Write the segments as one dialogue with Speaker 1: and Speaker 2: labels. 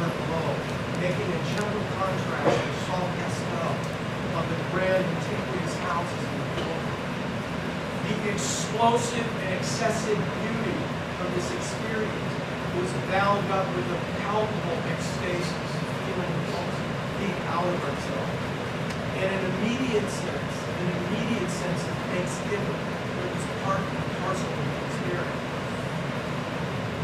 Speaker 1: making a gentle contrast to Saul Castell of the grand antiquities houses in the building. The explosive and excessive beauty of this experience was bound up with a palpable ecstasis, feeling deep out of ourselves, and an immediate sense, an immediate sense of thanksgiving that was part and parcel of the experience.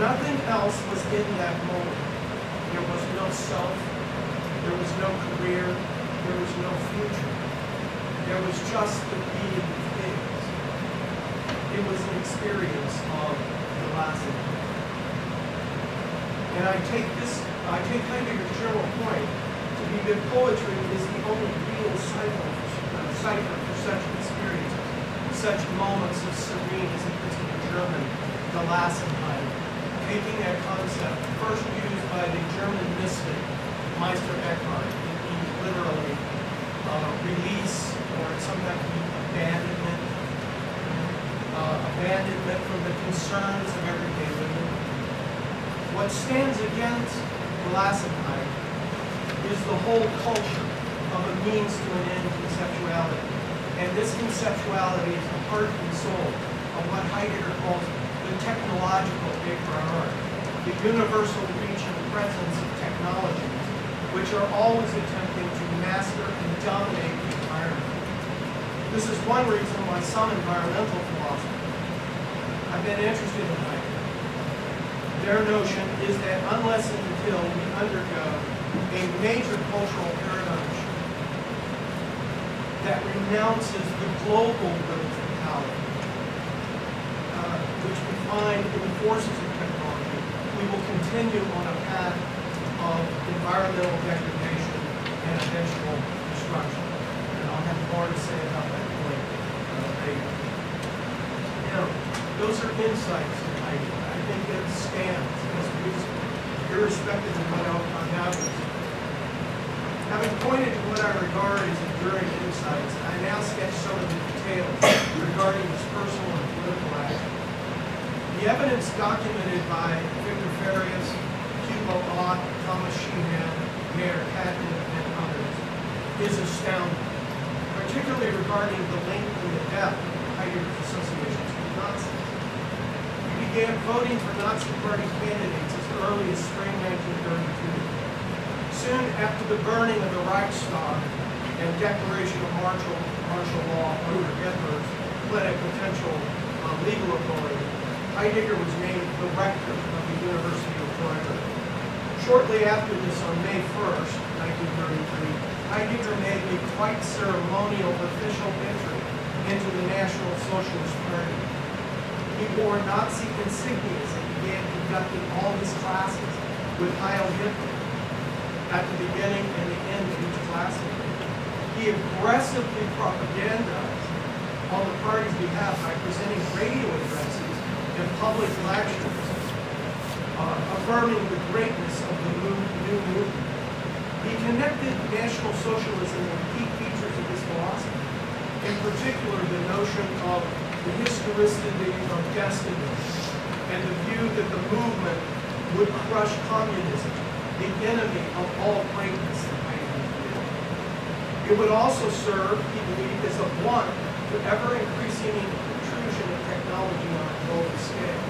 Speaker 1: Nothing else was in that moment. There was no self, there was no career, there was no future. There was just the being of things. It was an experience of the last And I take this, I take Heidegger's general point to be that poetry is the only real cipher, uh, cipher for such experiences, such moments of serene, as it puts in German, Gelassenheit, taking that concept first used by the German mystic Meister Eckhart, in literally uh, release or sometimes abandonment, uh, abandonment from the concerns of everyday living. What stands against Gelassenheit is the whole culture of a means to an end conceptuality. And this conceptuality is the heart and soul of what Heidegger calls the technological a priori, the universal reach and presence of technologies, which are always attempting to master and dominate the environment. This is one reason why some environmental philosophers have been interested in Heidegger. Their notion is that unless and until we undergo a major cultural paradigm shift that renounces the global will to power, which we find in the forces of technology, we will continue on a path of environmental degradation and eventual destruction. And I'll have more to say about that point uh, later. Now, those are insights that I, I think it stands as reasonable, irrespective of what outcome happens. Having pointed to what I regard as enduring insights, I now sketch some of the details regarding personal and political action. The evidence documented by Victor Farias, Hugo Ott, Thomas Sheehan, Mayor Catton, and others is astounding, particularly regarding the length and the depth of Heidegger's associations with Nazis. He began voting for Nazi Party candidates as early as spring 1932 soon after the burning of the Reichstag and declaration of martial, martial law under Hitler's plenipotential uh, legal authority, Heidegger was named the rector of the University of Freiburg. Shortly after this, on May 1st, 1933, Heidegger made a quite ceremonial official entry into the National Socialist Party. He wore Nazi insignias and began conducting all his classes with Heil Hitler at the beginning and the end of each class. He aggressively propagandized on the party's behalf by presenting radio addresses and public lectures, uh, affirming the greatness of the new, movement. He connected National Socialism with key features of his philosophy, in particular the notion of the historicity of destiny and the view that the movement would crush communism the enemy of all greatness and It would also serve, he believed, as a blunt to ever-increasing technology on a global scale.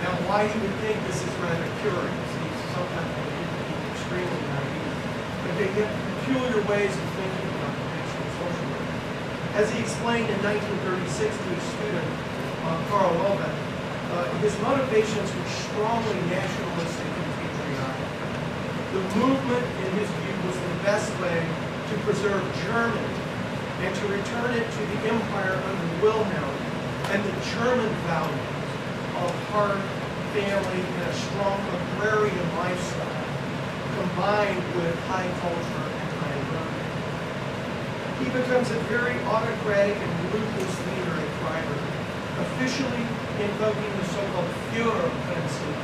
Speaker 1: Now, why he would think this is rather curious, he's sometimes extremely naive, but they get peculiar ways of thinking about national socialism. As he explained in 1936 to his student, uh, Karl Löwith, uh, his motivations were strongly nationalistic and patriotic. the movement, in his view, was the best way to preserve Germany and to return it to the empire under Wilhelm and the German values of hard family and a strong agrarian lifestyle combined with high culture and high learning. He becomes a very autocratic and ruthless leader in Freiburg, officially invoking the so-called Führer offensive.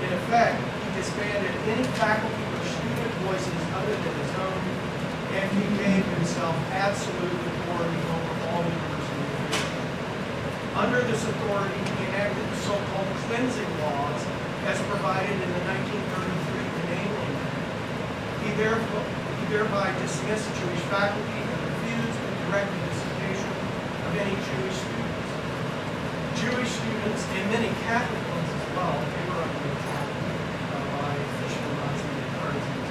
Speaker 1: In effect, he disbanded any faculty or student voices other than his own, and he gave himself absolute authority over all. Under this authority, he enacted the so-called cleansing laws as provided in the 1933 Canadian therefore, he thereby dismissed Jewish faculty and refused to direct the dissertation of any Jewish students. Jewish students and many Catholic ones as well, they were under attack by official Nazi partisans,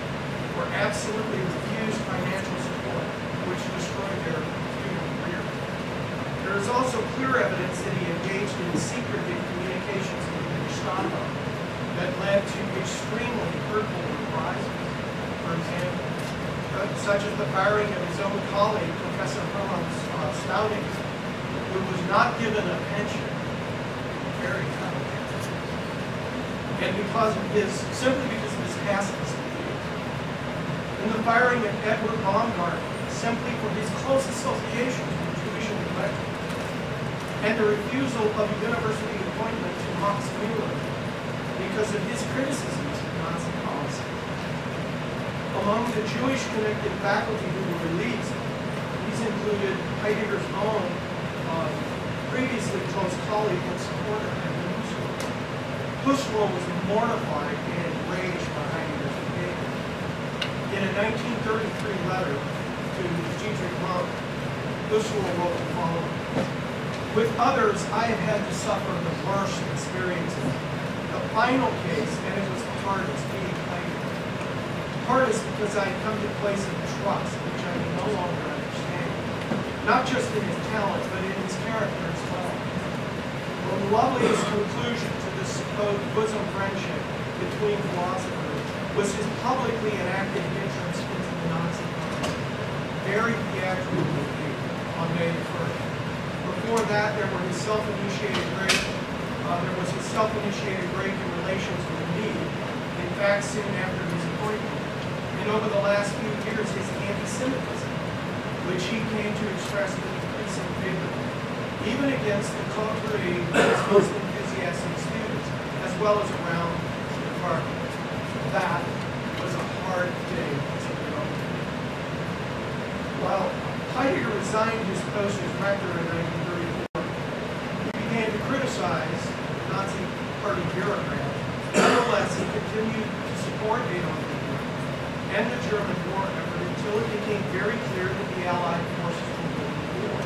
Speaker 1: were absolutely refused financial support, which destroyed their. There is also clear evidence that he engaged in secretive communications with the Gestapo that led to extremely hurtful reprisals. For example, uh, such as the firing of his own colleague, Professor Hermann uh, who was not given a pension. Very common. And because of his, simply because of his views. And the firing of Edward Baumgarten, simply for his close association with Jewish intellectuals. And the refusal of a university appointment to Max Mueller because of his criticisms of Nazi policy. Among the Jewish-connected faculty who were released, these included Heidegger's own uh, previously close colleague and supporter, Edmund Husserl. Husserl was mortified and enraged by Heidegger's behavior. In a 1933 letter to Dietrich Mahnke, Husserl wrote the following. With others, I have had to suffer the worst experiences. The final case, and it was the hardest, being Heidegger. Hardest because I had come to place of trust, which I no longer understand. Not just in his talent, but in his character as well. The loveliest conclusion to this supposed bosom friendship between philosophers was his publicly enacted entrance into the Nazi party. Very theatrical on May the 1st. Before that, there were his self-initiated break. Uh, there was his self-initiated break in relations with me. In fact, soon after his appointment, and over the last few years, his anti-Semitism, which he came to express with increasing vigor, even against the of his most enthusiastic students, as well as around the department. That was a hard day to go. While Heidegger resigned his post as rector in 1934, he criticize Nazi party bureaucrats. Nonetheless, he continued to support Adolf Hitler and the German war effort until it became very clear that the Allied forces were winning the war.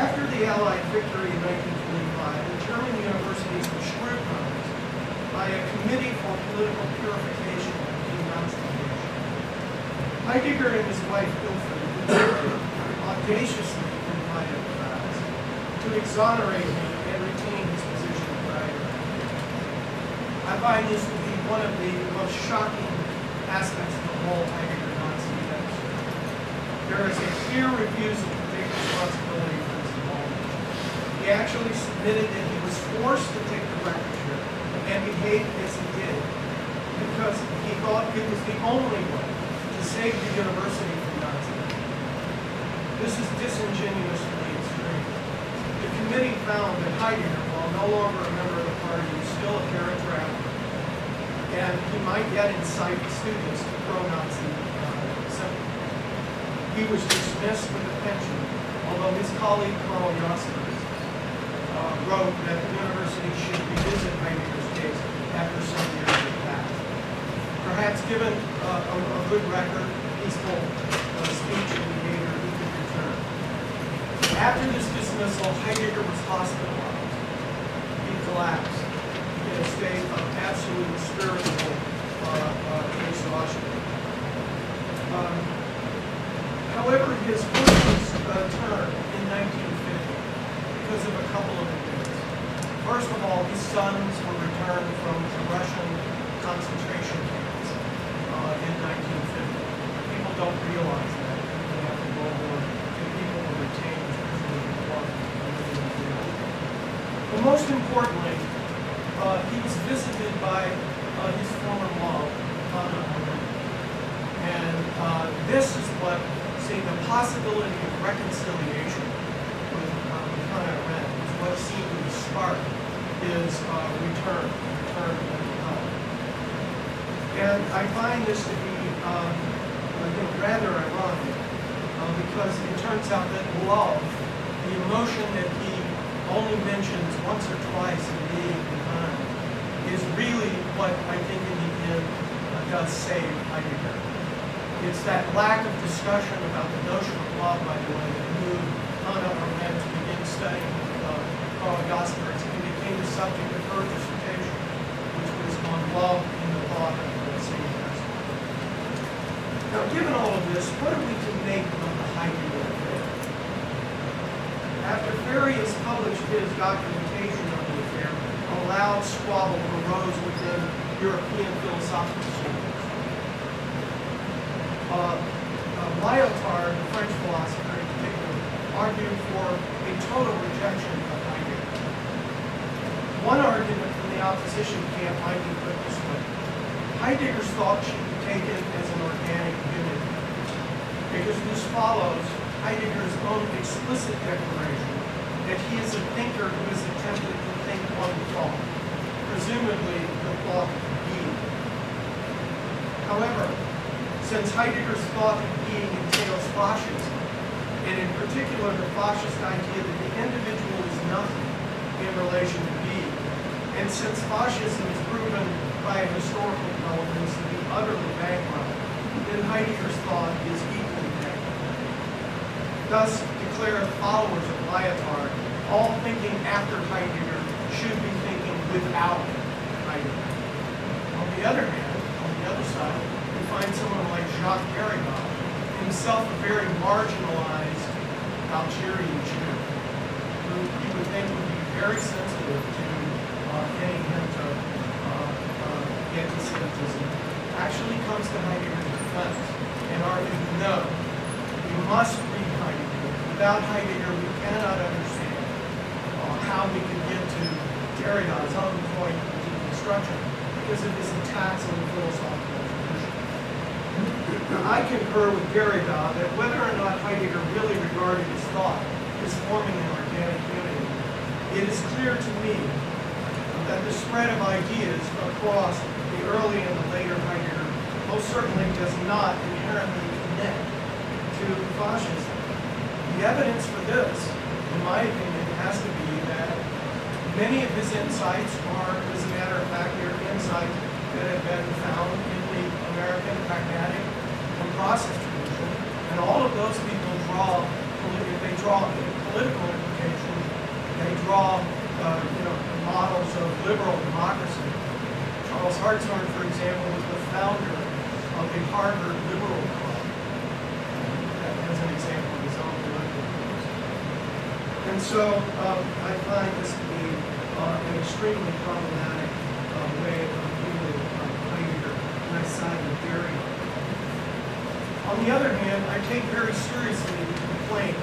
Speaker 1: After the Allied victory in 1945, the German universities were scrutinized by a committee for political purification the denunciation. Heidegger and his wife Elfride audaciously invited crowds to exonerate him and retain his position writer. I find this to be one of the most shocking aspects of the whole Heidegger Nazi exit. There is a clear refusal to take responsibility for his involvement. He actually submitted that he was forced to take the rectorship and behaved as he did because he thought it was the only way to save the university from Nazis. This is disingenuous to the extreme. The committee found that Heidegger, while no longer a member of the party, was still a actor, and he might yet incite students to pro-Nazi uh. He was dismissed with a pension, although his colleague Karl Jaspers uh, wrote that the university should revisit Heidegger's case after some years had passed. Perhaps given uh, a, a good record, peaceful uh, speech and behavior, he could return. After this dismissal, Heidegger was hospitalized. He collapsed in a state of absolute spiritual uh, uh, exhaustion. Um, however, his fortunes uh, turned in 1950 because of a couple of events. First of all, his sons were returned from the Russian concentration camps uh, in 1950. People don't realize that. Even after World War II, people were retained as prisoners of war. But most importantly, uh, he was visited by uh, his former love, Hannah Arendt. And uh, this is what, see, the possibility of reconciliation with, uh, with Hannah Arendt is what seemed to spark his uh, return, return the college. And I find this to be um, uh, you know, rather ironic because it turns out that love, the emotion that he only mentions once or twice in Being and Time, is really what I think in the end uh, does save Heidegger. It's that lack of discussion about the notion of love, by the way, that moved Hannah Arendt to begin studying uh, Karl Jaspers and became the subject of her dissertation, which was on love in the thought of the St. Now, given all of this, what are we to make of the Heidegger? After Farias published his documentation of the affair, a loud squabble arose within European philosophical circles. Uh, uh, Lyotard, the French philosopher in particular, argued for a total rejection of Heidegger. One argument from the opposition camp might be put this way. Heidegger's thought should be taken as an organic unit, because this follows Heidegger's own explicit declaration that he is a thinker who has attempted to think one thought, presumably the thought of being. However, since Heidegger's thought of being entails fascism, and in particular the fascist idea that the individual is nothing in relation to being, and since fascism is proven by historical developments to be utterly bankrupt, then Heidegger's thought is. Thus, declare followers of Lyotard, all thinking after Heidegger should be thinking without Heidegger. On the other hand, on the other side, we find someone like Jacques Derrida, himself a very marginalized Algerian Jew, who you would think would be very sensitive to uh, getting him to uh, uh, actually comes to Heidegger's defense and argues, no, you must. Without Heidegger, we cannot understand uh, how we can get to Derrida's own point of deconstruction because of his attacks on the philosophical tradition. I concur with Derrida that whether or not Heidegger really regarded his thought as forming an organic unity, it is clear to me that the spread of ideas across the early and the later Heidegger most certainly does not inherently connect to fascism. The evidence for this, in my opinion, has to be that many of his insights are, as a matter of fact, they're insights that have been found in the American pragmatic and process tradition. And all of those people draw, they draw political implications, they draw, uh, you know, models of liberal democracy. Charles Hartshorne, for example, was the founder of the Harvard Liberal Club, as an example of his own political views. And so um, I find this to be uh, an extremely problematic uh, way of viewing um, Heidegger, and I side with Derrida. On the other hand, I take very seriously the complaint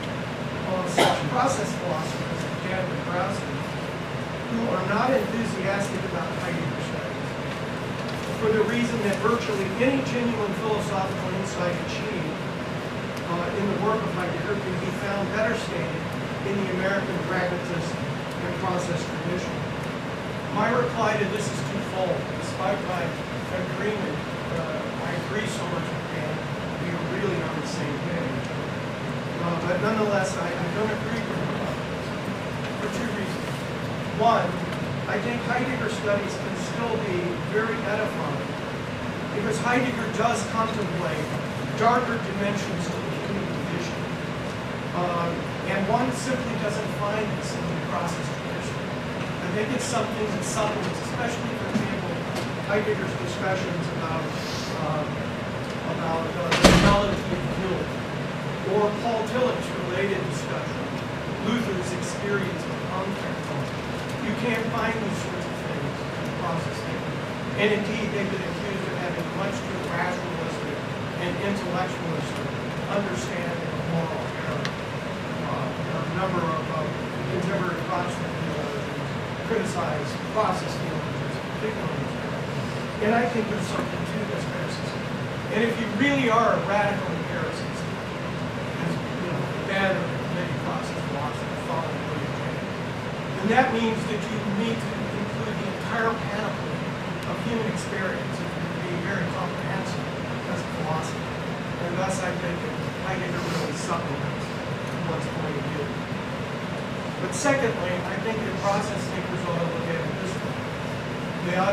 Speaker 1: of such process philosophers as Gavin Krause, who are not enthusiastic about Heidegger studies, for the reason that virtually any genuine philosophical insight achieved uh, in the work of Heidegger can be found better stated in the American pragmatist and process tradition. My reply to this is twofold. Despite my agreement, uh, I agree so much with Dan, we are really on the same page. Uh, but nonetheless, I, I don't agree with him about this for two reasons. One, I think Heidegger studies can still be very edifying because Heidegger does contemplate darker dimensions to the human condition. Um, and one simply doesn't find this in the process tradition. I think it's something that supplements, especially, for example, Heidegger's discussions about, uh, about uh, the reality of guilt, or Paul Tillich's related discussion, Luther's experience of contact. You can't find these sorts of things in the process thinking. And indeed, they've been accused of having much too rationalistic and intellectualistic understanding of moral error. Uh, there are a number of uh, contemporary Protestant theologians criticize process And I think there's something to this criticism. And if you really are a radical empiricist, as you know, bad or many process philosophers follow William James, then that means that you need to include the entire panoply of human experience to be very comprehensive as a philosopher. And thus I think Heidegger really supplements one's point of view. But secondly, I think that process thinkers ought to look at. They ought